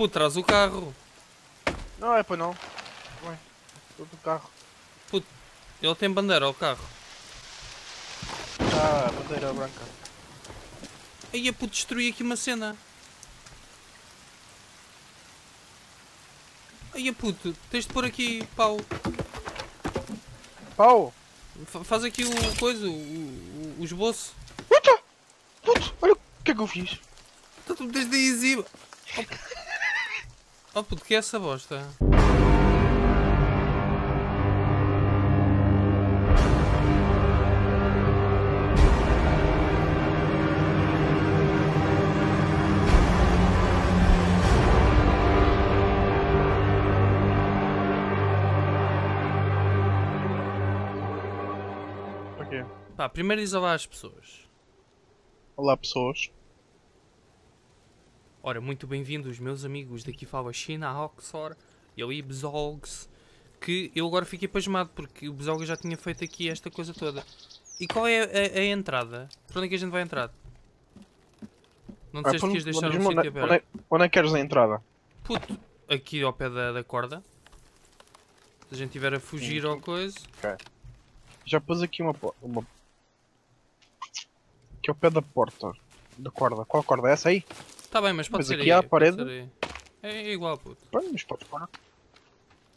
Pô, traz o carro. Não, é para não. Bem, estou do carro. Ele tem bandeira ao carro. Ah, bandeira branca. Aí é puto, destruir aqui uma cena. Aí é puto, tens de pôr aqui pau. Pau! Fa- Faz aqui o coisa, o, o, o esboço. Puta! Puto, olha o que é que eu fiz. Então tu tens de exibo. Oh, pu- puto, que é essa bosta? Pá, primeiro diz olá às pessoas. Olá pessoas. Ora, muito bem-vindos, meus amigos. Daqui fala China Oxford e ali. Que eu agora fiquei pasmado porque o Bezolga já tinha feito aqui esta coisa toda. E qual é a, a entrada? Por onde é que a gente vai entrar? Não Ah, disseste para que ias deixar um sítio onde, aberto? onde, é, onde é que queres a entrada? Puto, aqui ao pé da, da corda. Se a gente tiver a fugir ou coisa. Já pus aqui uma, uma. Aqui ao pé da porta. Da corda. Qual corda? É essa aí? Tá bem, mas pode Mas ser aqui aí. há a pode parede? É, é igual, puto. Bem, mas podes pôr. Aqui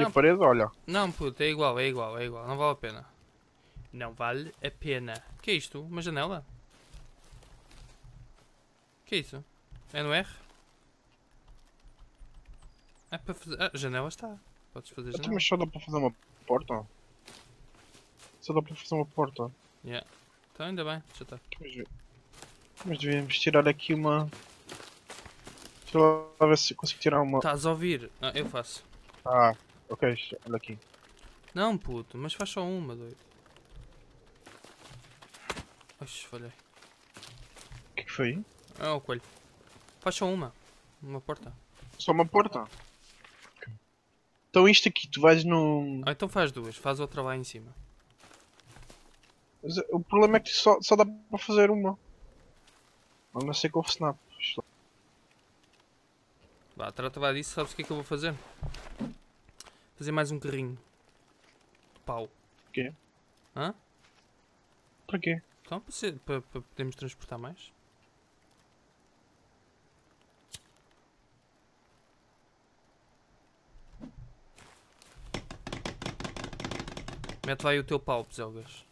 Não. a parede, olha. Não, puto, é igual, é igual, é igual. Não vale a pena. Não vale a pena. que é isto? Uma janela? que é isso? É no R? É para fazer. Ah, janela está. Podes fazer Então, janela. mas só dá para fazer uma porta? Só dá para fazer uma porta. Yeah. Então ainda bem, já está. Mas devíamos tirar aqui uma. Deixa lá ver se consigo tirar uma. Estás a ouvir? Ah, eu faço. Ah, ok, olha aqui. Não, puto, mas faz só uma, doido. Oxe, falhei. O que que foi? Ah, o coelho. Faz só uma. Uma porta. Só uma porta? Então isto aqui, tu vais no. Ah, então faz duas. Faz outra lá em cima. Mas O problema é que só, só dá para fazer uma. A não ser com o snap. Isto- Vá, trata lá disso. Sabes o que é que eu vou fazer? Fazer mais um carrinho. Pau. Quê? Hã? Para quê? Então, para, ser, para, para podermos transportar mais. Mete lá aí o teu pau, Peselgas.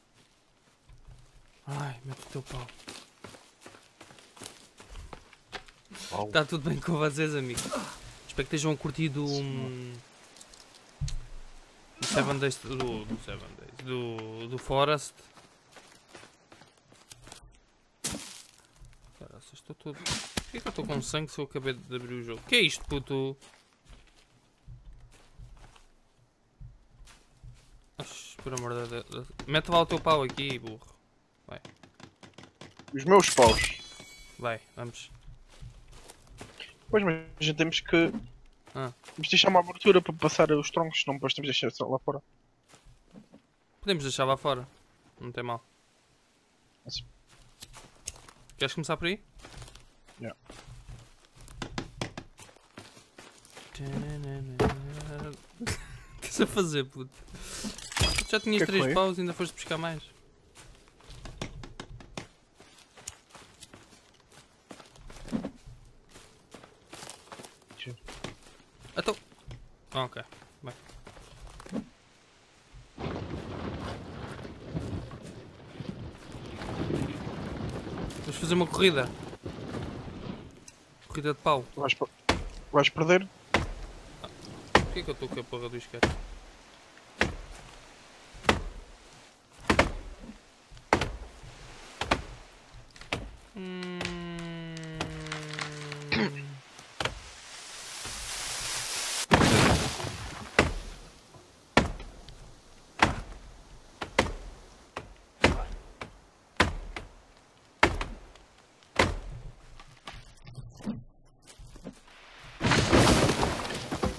Ai, mete o teu pau. Pau. Está tudo bem com vocês, amigos? Espero que estejam curtido um... do Seven Days do, do Seven Days do, do Forest. Caraças, estou todo. Porquê que eu estou com sangue se eu acabei de abrir o jogo? Que é isto, puto? Oxe, por amor de Deus. Mete lá o teu pau aqui, burro. Os meus paus. Vai, vamos. Pois, mas gente temos que. Ah. Temos de deixar uma abertura para passar os troncos, senão depois temos de deixar só lá fora. Podemos deixar lá fora. Não tem mal. Mas- Queres começar por aí? Yeah. O que estás a fazer, puto? Já tinhas Que é que três foi? paus e ainda foste buscar mais. Então. Ah, ok. Bem. Vamos fazer uma corrida. Corrida de pau. Vais, vais perder? Porquê que eu estou com a porra do isqueiro?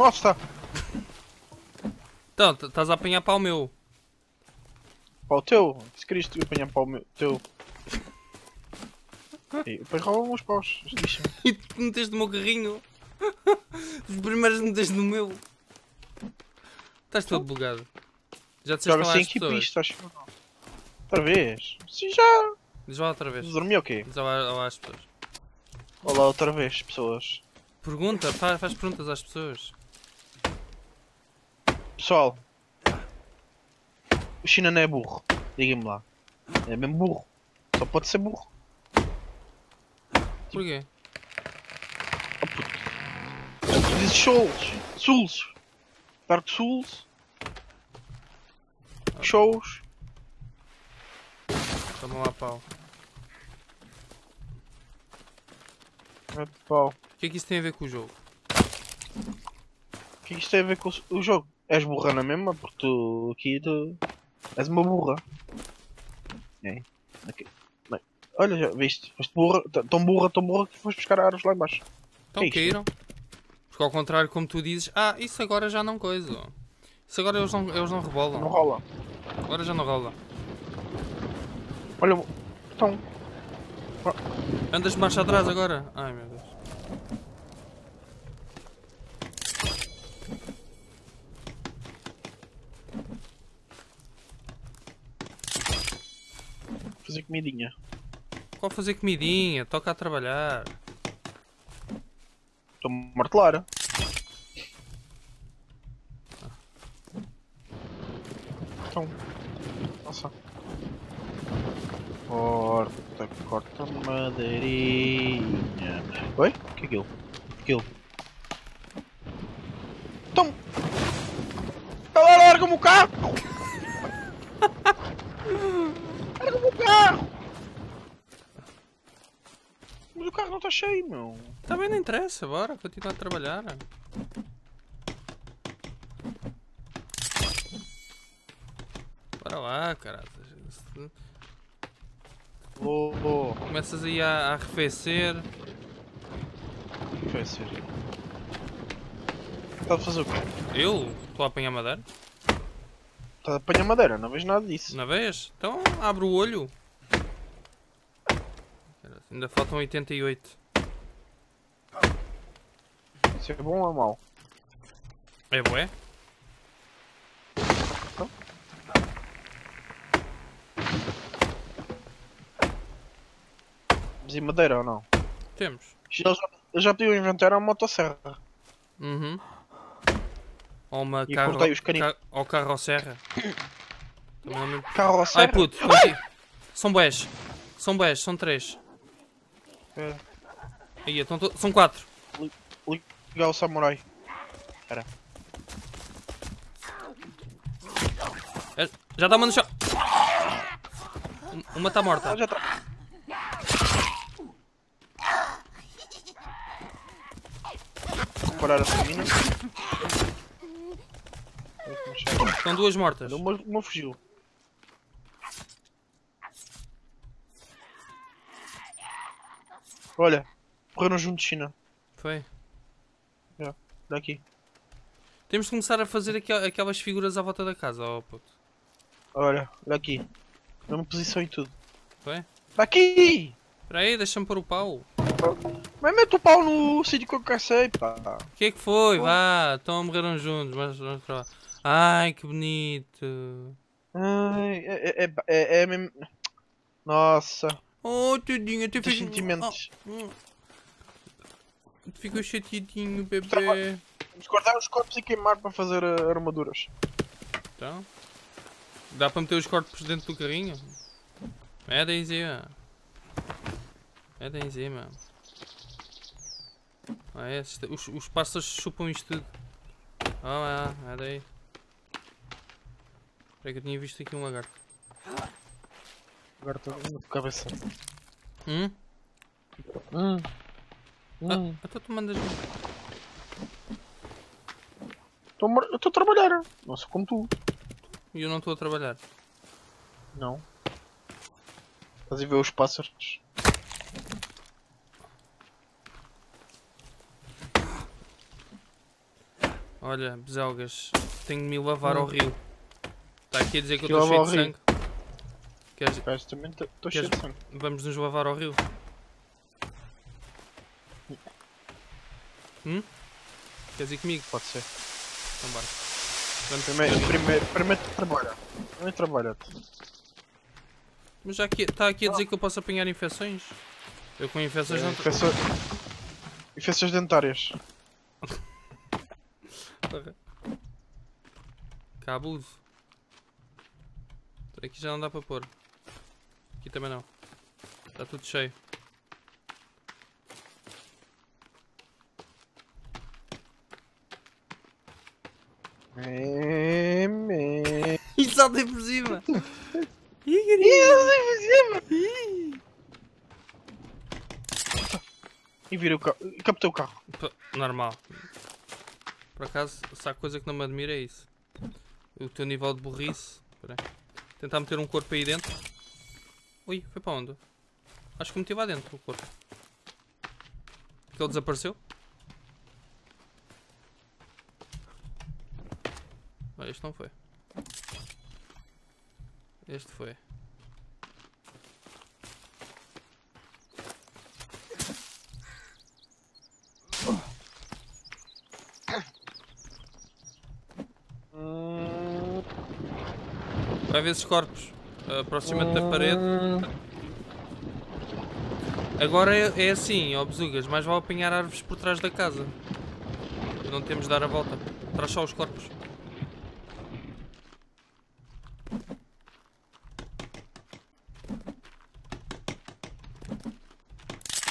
Nossa! Então, estás a apanhar para o meu. Para o teu! Se querias tu apanhar para o meu, teu. E depois roubam os paus. E tu meteste o meu carrinho. Os primeiros mudas no meu. Estás todo bugado. Já disseste Joga lá sem às pessoas. isto, acho que não. Outra vez? Sim, já. Diz lá outra vez. Dormi o quê? Diz lá, lá às pessoas. Olá, outra vez, pessoas. Pergunta, faz, faz perguntas às pessoas. Pessoal, o China não é burro. Diga-me lá. É mesmo burro. Só pode ser burro. Porquê? Tu dizes Souls. Souls. Dark Souls. Shows. Toma lá pau. É, pau. O que é que isso tem a ver com o jogo? O que isto tem a ver com o jogo? És burra na mesma? Porque tu aqui tu... és uma burra. É. Aqui. Bem, Olha, já viste? Foste burra, tão burra, tão burra que foste buscar aros lá embaixo. Então Que é caíram. Porque ao contrário, como tu dizes, ah, isso agora já não coisa. Isso agora eles não, eles não rebolam. Não rola. Agora já não rola. Olha, então, Andas de marcha atrás agora? Ai meu Deus. Fazer comidinha. Qual fazer comidinha? Toca a trabalhar. Estou a martelar. Então, nossa. Corta, corta madeirinha. Oi? O que é aquilo? Aquilo. Então. Ela larga-me o carro! larga-me o carro! Mas o carro não está cheio, meu. Também não interessa, bora, continua a trabalhar. Bora lá, caralho. Oh, oh. Começas aí a, a arrefecer. Ser. Está a fazer o quê? Eu? Estou a apanhar madeira? Está a apanhar madeira, não vejo nada disso. Na vez? Então abre o olho. Ainda faltam 88. Isso é bom ou é mau? É bué? Mas e madeira ou não? Temos. Eu já, eu já pedi o inventário a motosserra. Uhum. Ou uma E carro... cortei os ca- Ou carrocerra. Carroceira? Ai puto, conti- são boés. São boés, são três. É, Aí, então, são quatro. ligar o samurai. É, Já dá uma no chão. Um- Uma está morta. Ah, já está. Reparar essa mina. Olha como chega. Estão duas mortas. Uma, uma fugiu. Olha, correram junto de China. Foi. Daqui. Temos de começar a fazer aquel- aquelas figuras à volta da casa, ó puto. Olha, daqui. Mesma posição e tudo. Foi? Daqui! Espera aí, deixa-me pôr o pau. Mas mete o pau no sítio que eu cacei, pá. O que é que foi? Vá, estão morreram juntos, mas vamos para lá. Ai, que bonito. Ai, é, é, é, é mesmo. Nossa, Oh, tudinho, até fez... sentimentos. Oh, oh. Ficou chateadinho, bebê. Trabalho. Vamos cortar os corpos e queimar para fazer uh, armaduras. Então? Dá para meter os corpos dentro do carrinho? É daí em cima. É daí em cima. Ah, é, os, os pássaros chupam isto tudo. Ah, é, é daí. Espera que eu tinha visto aqui um lagarto. Agora estou na cabeça. Hum? Hum. Ah, Hum. então tu mandas mar- Eu estou a trabalhar. Não sou como tu. e eu não estou a trabalhar. Não. Estás a ver os pássaros? Olha, beselgas, tenho de me lavar ao Hum. rio. Está aqui a dizer que eu Que estou cheio de ao rio? sangue. Queres, também estou cheio de sangue. Vamos nos lavar ao rio. Hum? Queres ir comigo? Pode ser. Então bora. Vamos Primeiro, primeiro, primeiro trabalha. Primeiro trabalha. Mas já aqui, está aqui a dizer que eu posso apanhar infecções? Eu com infecções não... tra- Infecções... Dentárias. Que abuso. Aqui já não dá para pôr. Aqui também não. Está tudo cheio. E saltei por cima! E vira o carro. E captei o carro. P- Normal. Por acaso, se há coisa que não me admira é isso. O teu nível de burrice. Tentar meter um corpo aí dentro. Ui, foi para onde? Acho que meti lá dentro o corpo. Ele desapareceu? Ah, este não foi. Este foi. Vai ver esses corpos. Aproxima-te da parede. Agora é, é assim, ó besugas, mais vale apanhar árvores por trás da casa. Não temos de dar a volta. Traz só os corpos.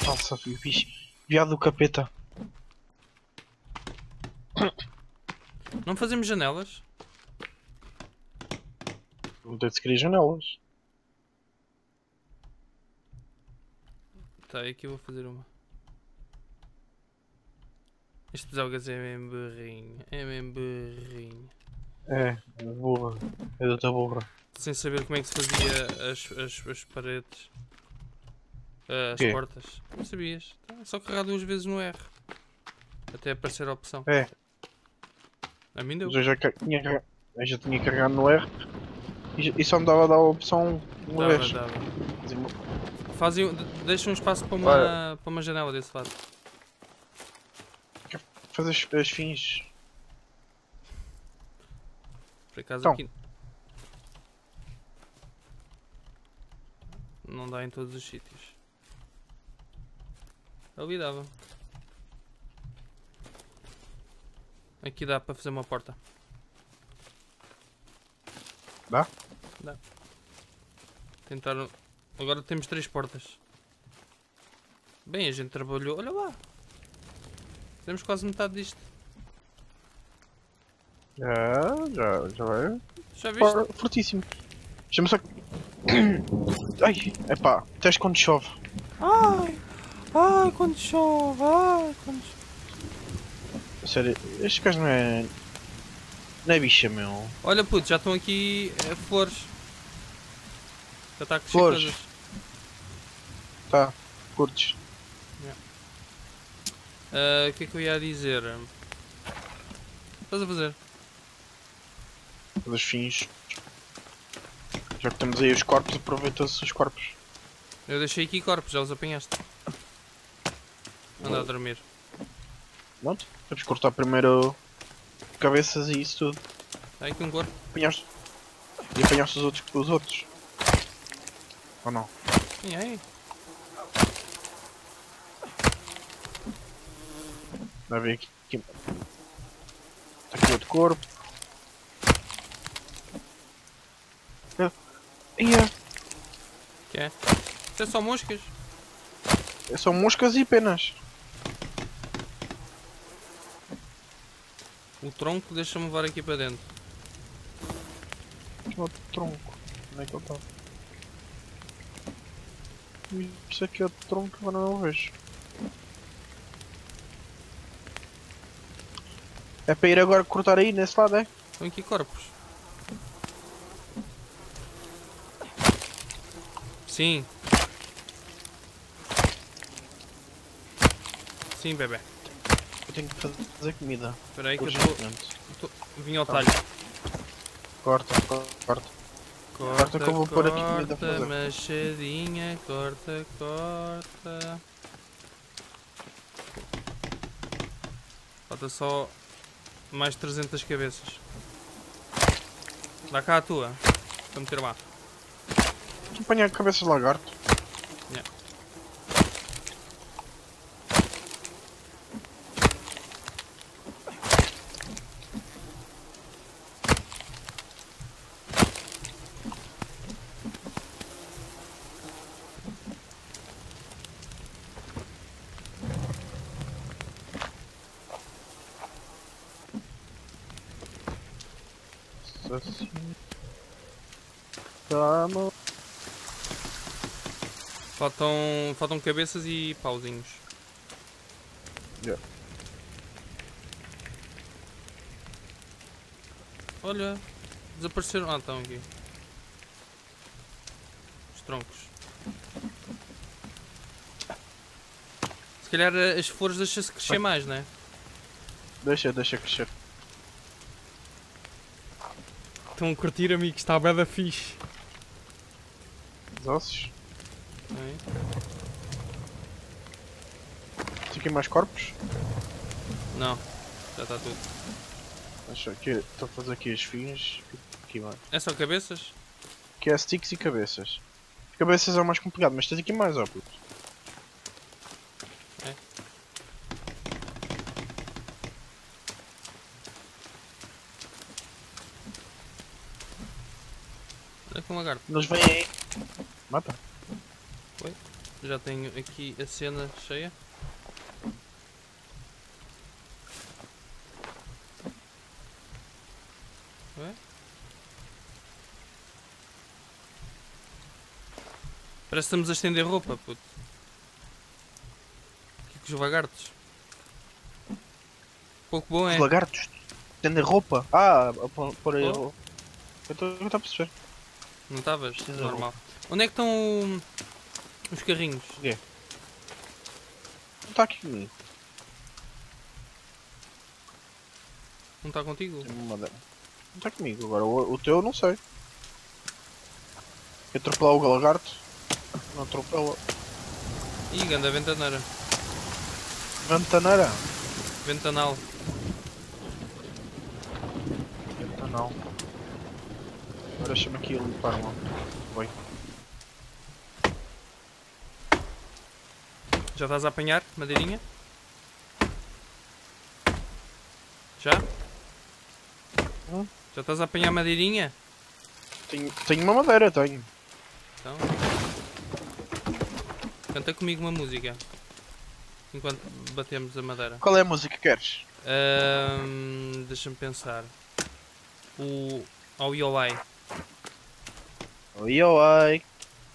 Nossa, bicho. Viado do capeta. Não fazemos janelas? Não tem de se criar janelas. Tá, aqui eu vou fazer uma. Este besugas é mesmo burrinho. É mesmo burrinho. É, é burra. É da tua burra. Sem saber como é que se fazia as, as, as paredes. As Quê? portas. Não sabias? Tá, só carregar duas vezes no R. Até aparecer a opção. É, A mim deu. mas eu já tinha. Eu já tinha carregado no R. Só me dava a dar a opção uma Dava, vez. dava. Fazem, um- de- deixa um espaço para uma, para uma janela desse lado. Fazer as, as fins. Por acaso Então. aqui. Não dá em todos os sítios. Ali dava. Aqui dá para fazer uma porta. Dá? Dá. Tentar. Agora temos três portas. Bem, a gente trabalhou. Olha lá! Temos quase metade disto. Já, já, já vai. Já viste? For- Fortíssimo. Deixa-me só. Ai, epá, teste quando chove. Ai! Ai, quando chove! Ai, quando chove! Sério, este gajo não é. É bicha, meu. Olha, puto, já estão aqui eh, flores. Já está a crescer Flores? coisas. Tá, curtes. Ah, O que é que eu ia dizer? Estás a fazer? Dos fins. Já que temos aí os corpos, aproveita-se os corpos. Eu deixei aqui corpos, já os apanhaste. Anda a dormir. Pronto, que cortar primeiro cabeças e isso tudo. Aqui um corpo. Apanhaste. E apanhaste os outros. Os outros. Ou não? E aí? Vai ver aqui. aqui. Tá aqui outro corpo. Ah, Ia, que é? Isto é só moscas. são moscas e penas. O tronco deixa-me levar aqui para dentro. Outro tronco. Onde é que ele está? Isso aqui é outro tronco, agora não o vejo. É para ir agora cortar aí nesse lado, é? Estão aqui corpos. Sim. Sim, bebê. Eu tenho que fazer comida. Espera aí que eu. Urgentemente. Vim ao Tá. talho. Corta, corta, corta. Corta, que eu vou pôr aqui comida a corta, fazer. machadinha, corta, corta. Falta só mais 300 cabeças. Dá cá a tua. Para meter lá. Apanha cabeças de lagarto. Yeah. Assim. Tamo. Faltam, faltam cabeças e pauzinhos. Yeah. Olha, desapareceram. Ah, estão aqui. Os troncos. Se calhar eh, as flores deixam-se crescer mais, não é? Deixa, deixa crescer. Estão a curtir, amigo, está bem da fixe. Os ossos. Tem aqui mais corpos. Não, já está tudo. Deixa aqui. Estou a fazer aqui as fins. Aqui mais. É só cabeças? Aqui é sticks e cabeças. Cabeças é o mais complicado, mas tens aqui mais, ó puto. É. Olha com um lagarto. Eles vêm aí. Mata. Já tenho aqui a cena cheia. Ué? Parece que estamos a estender roupa, puto. Aqui com os lagartos. Pouco bom é. Os lagartos. Tendem roupa. Ah, pôr aí. Oh. Eu estou a perceber. Não estavas? Normal. Onde é que estão os carrinhos? Não está aqui comigo. Não está contigo? Uma. Não está comigo. Agora o, o teu eu não sei. Eu atropelar o lagarto. Não atropela. Ih, ganda ventaneira. Ventaneira. Ventanal. Ventanal. Agora chama aqui limpar lá. Vai. Já estás a apanhar madeirinha? Já? Hum? Já estás a apanhar madeirinha? Tenho, tenho uma madeira, tenho. Então. Canta comigo uma música. Enquanto batemos a madeira. Qual é a música que queres? Ahm, Deixa-me pensar. O. Ao Yoai. Oi, oi.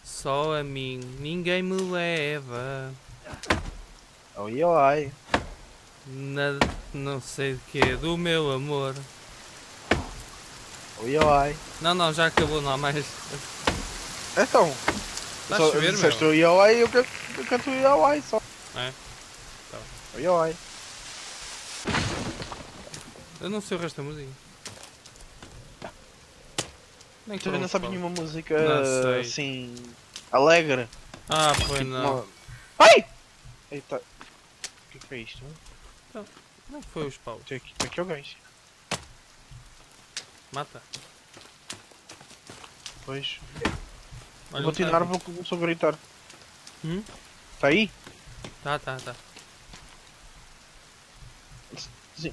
Só a mim, ninguém me leva. Oi, oi. Nada, não sei de que do meu amor. Oi, oi. Não, não, já acabou, não há mais. Então. Está a só, chover, meu? oi, oi, eu canto, eu canto oi, oi só. É? Tá. Oi, oi. Eu não sei o resto da música. Nem Tu que não sabes nenhuma música assim. alegre? Ah, foi Tipo não. uma- Ai! Eita. O que foi isto? Não foi os paus. Tem aqui, tem aqui alguém. Mata. Pois. Olha vou tirar, vou começar a gritar. Hum? Está aí? Tá, tá, tá.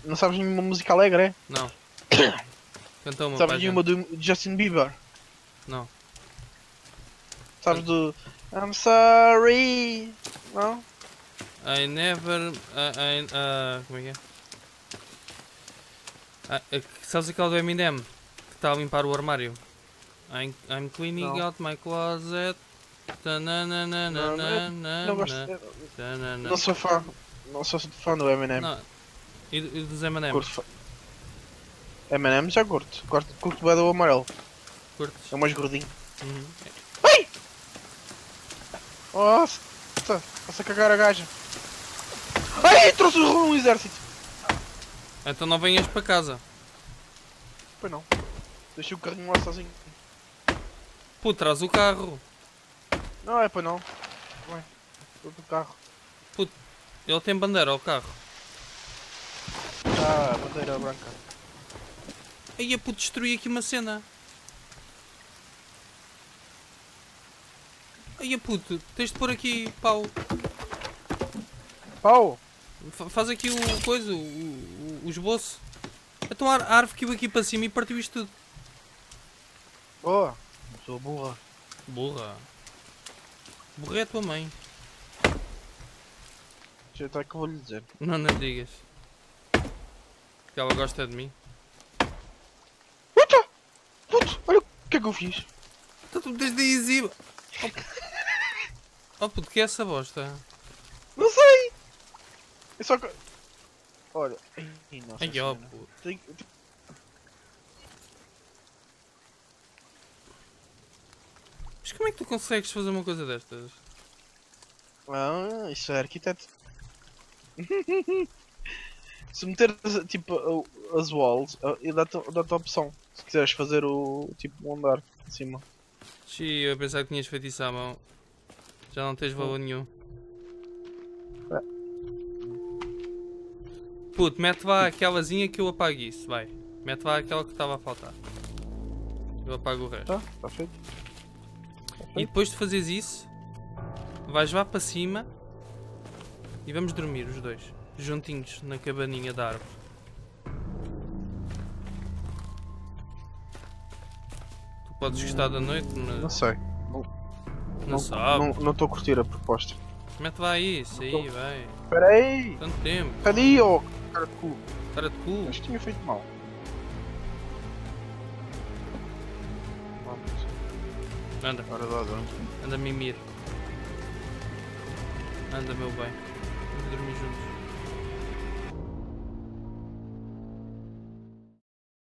Não sabes nenhuma música alegre, é? Não. Cantou uma sabes nenhuma do Justin Bieber? Não. Sabes do. I'm sorry! Não? I never. I, I, ah, como é que é? Eh, sabes aquela do Eminem? Que está a limpar o armário? I'm, I'm cleaning Não. out my closet. Tananana, Não gosto. tanana. Não sou fã. Não sou fã do Eminem. Não. E, e dos Eminem? Curto. Eminem já curto. Curto, curto bem do amarelo. Curtes? É mais gordinho. Uhum. Nossa! Passa a cagar a gaja. Ai! Trouxe um exército! Então não venhas para casa. Pois não. Deixei o carrinho lá sozinho. Pô, traz o carro. Não, é pois não. Vai. Vou pro carro. Ele tem bandeira ao carro. Ah, bandeira branca. Aí a puto destruir aqui uma cena. Aí a puto, tens de pôr aqui pau. Pau! Fa- Faz aqui o coisa, o, o, o esboço. Então a árvore caiu aqui para cima e partiu isto tudo. Oh, sou burra. Burra. Burra é a tua mãe. Já está que eu vou lhe dizer. Não, não digas. Que ela gosta de mim. Puta! Puto, olha o que é que eu fiz. Então tu tens de exibo. Oh, oh puto, que é essa bosta? Não sei! É só que. Olha. Ai, nossa Ai, ó. Tem- Mas como é que tu consegues fazer uma coisa destas? Ah, isso é arquiteto. Se meter tipo as walls, ah, e dá-te dá-te a opção. Se quiseres fazer o tipo um andar em cima. Xi, eu pensava que tinhas feito isso à mão. Já não tens valor nenhum. Puto, mete lá aquelazinha que eu apago isso, vai. Mete lá aquela que estava a faltar. Eu apago o resto. Tá, está feito. E depois de fazeres isso, vais lá para cima e vamos dormir os dois, juntinhos na cabaninha da árvore. Tu podes gostar da noite, Não mas sei. não, sabe. Não não estou a curtir a proposta. Mete lá isso, aí, Não vai. Espera aí! Tanto tempo. Aí, ó! Cara de cu. Cara de cu. Acho que tinha feito mal. Vamos. Anda, Ora dá, dá. anda mimir. Anda, meu bem. Vamos dormir juntos.